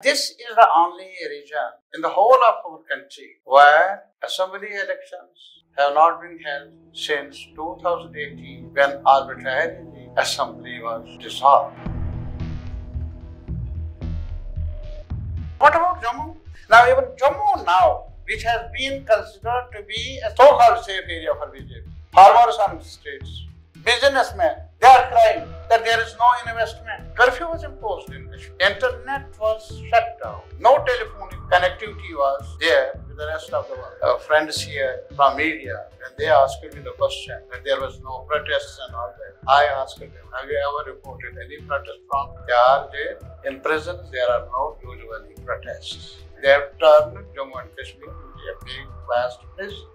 This is the only region in the whole of our country where assembly elections have not been held since 2018 when arbitrarily assembly was dissolved. What about Jammu? Now even Jammu now, which has been considered to be a so-called safe area for BJP, farmers the streets, businessmen, they are crying that there is no investment. Curfew was imposed. Internet was shut down. No telephonic connectivity was there with the rest of the world. Uh, friends here from media, and they asked me the question that there was no protests and all that. I asked them, have you ever reported any protest from? They are there. In prisons, there are no usually protests. They have turned Jammu and Kashmir into a big, vast prison.